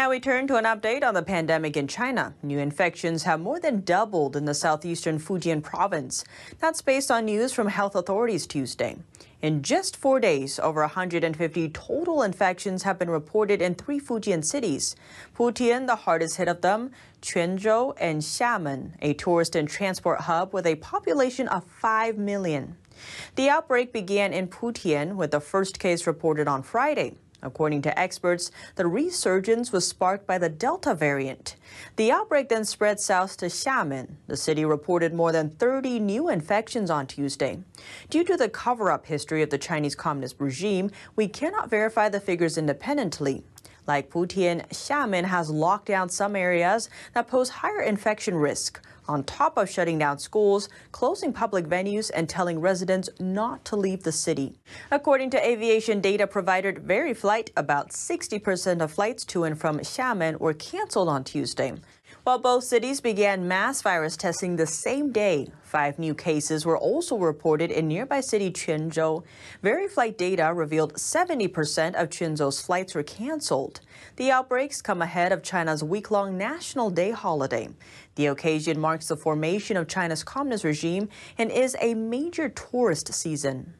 now we turn to an update on the pandemic in China. New infections have more than doubled in the southeastern Fujian province. That's based on news from health authorities Tuesday. In just four days, over 150 total infections have been reported in three Fujian cities. Putian, the hardest hit of them, Quanzhou, and Xiamen, a tourist and transport hub with a population of 5 million. The outbreak began in Putian with the first case reported on Friday. According to experts, the resurgence was sparked by the Delta variant. The outbreak then spread south to Xiamen. The city reported more than 30 new infections on Tuesday. Due to the cover up history of the Chinese Communist regime, we cannot verify the figures independently. Like Putian, Xiamen has locked down some areas that pose higher infection risk, on top of shutting down schools, closing public venues, and telling residents not to leave the city. According to aviation data provider VariFlight, about 60% of flights to and from Xiamen were canceled on Tuesday. While both cities began mass virus testing the same day, five new cases were also reported in nearby city Quanzhou. VariFlight data revealed 70% of Quanzhou's flights were canceled. The outbreaks come ahead of China's week-long National Day holiday. The occasion marks the formation of China's communist regime and is a major tourist season.